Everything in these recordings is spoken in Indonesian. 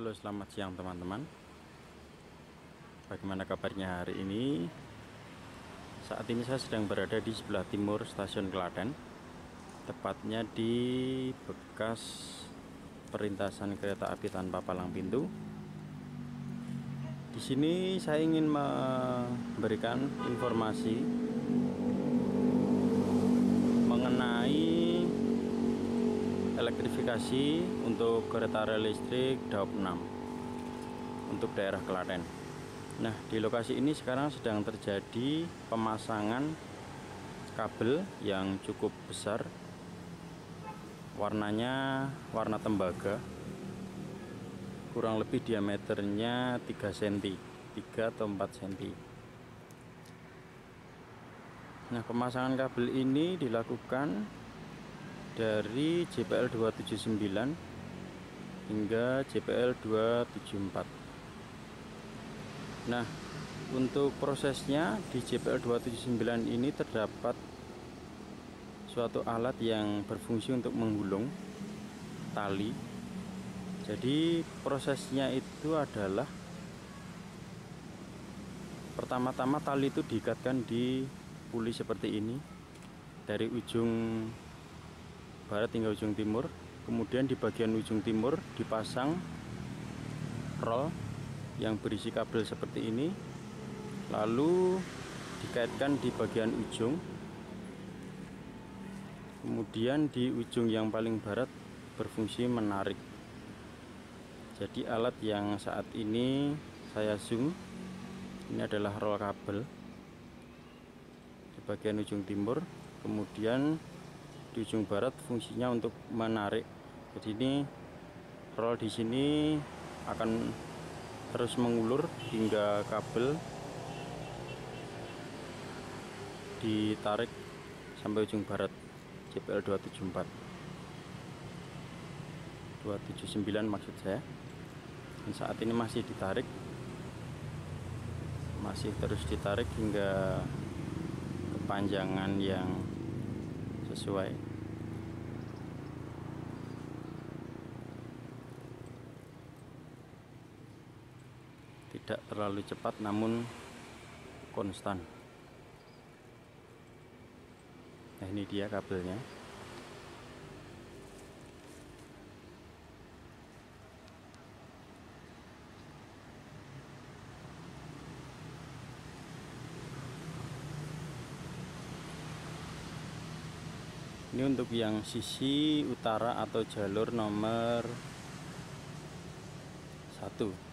Halo selamat siang teman-teman. Bagaimana kabarnya hari ini? Saat ini saya sedang berada di sebelah timur stasiun Klaten Tepatnya di bekas perintasan kereta api tanpa palang pintu. Di sini saya ingin memberikan informasi Mengenai elektrifikasi untuk kereta rel listrik Daup 6 untuk daerah Klaten. Nah, di lokasi ini sekarang sedang terjadi pemasangan kabel yang cukup besar. Warnanya warna tembaga. Kurang lebih diameternya 3 cm, 3 atau 4 cm. Nah, pemasangan kabel ini dilakukan dari JPL 279 hingga JPL 274 nah untuk prosesnya di JPL 279 ini terdapat suatu alat yang berfungsi untuk menggulung tali. Jadi prosesnya itu adalah pertama-tama tali itu diikatkan di puli seperti ini dari ujung barat hingga ujung timur kemudian di bagian ujung timur dipasang roll yang berisi kabel seperti ini lalu dikaitkan di bagian ujung. Kemudian di ujung yang paling barat berfungsi menarik. Jadi alat yang saat ini saya zoom ini adalah roll kabel di bagian ujung timur. Kemudian di ujung barat fungsinya untuk menarik. Jadi ini roll di sini akan terus mengulur hingga kabel ditarik sampai ujung barat JPL 274 279 maksud saya. Dan saat ini masih ditarik masih terus ditarik hingga kepanjangan yang sesuai. Tidak terlalu cepat namun konstan. Nah ini dia kabelnya ini untuk yang sisi utara atau jalur nomor satu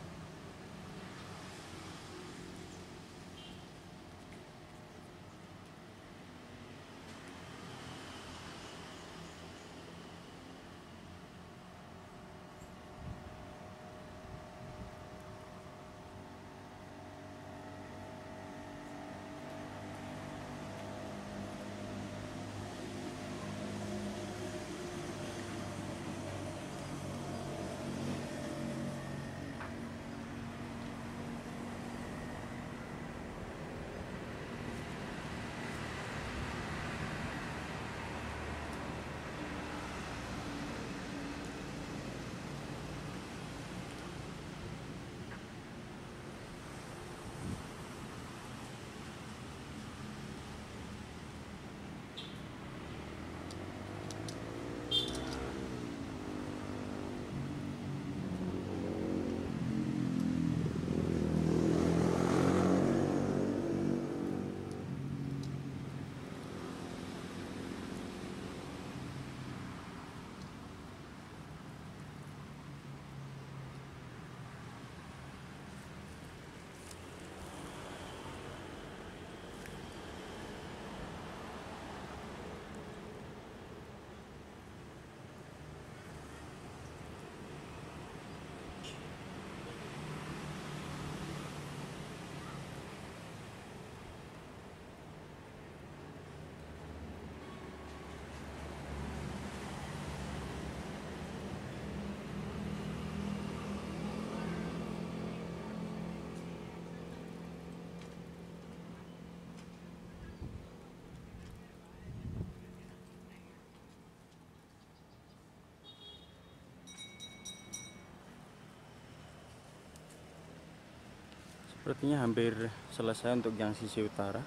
sepertinya hampir selesai untuk yang sisi utara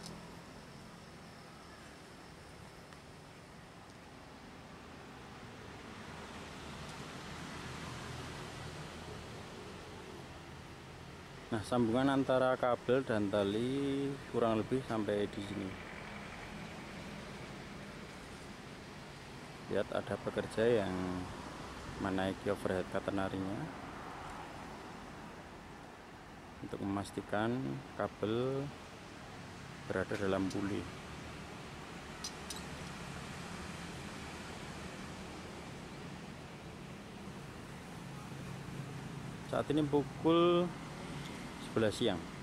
Nah, sambungan antara kabel dan tali kurang lebih sampai di sini. Lihat ada pekerja yang menaiki overhead catenary-nya untuk memastikan kabel berada dalam puli. Saat ini pukul 11 siang